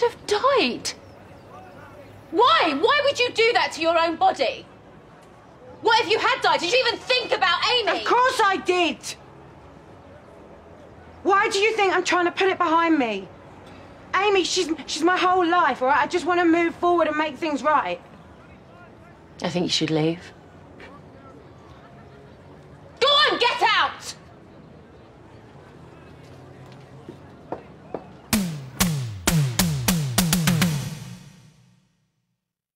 could have died. Why? Why would you do that to your own body? What if you had died? Did you even think about Amy? Of course I did! Why do you think I'm trying to put it behind me? Amy, she's, she's my whole life, all right? I just want to move forward and make things right. I think you should leave.